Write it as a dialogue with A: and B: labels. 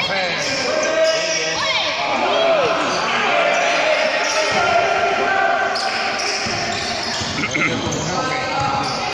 A: café.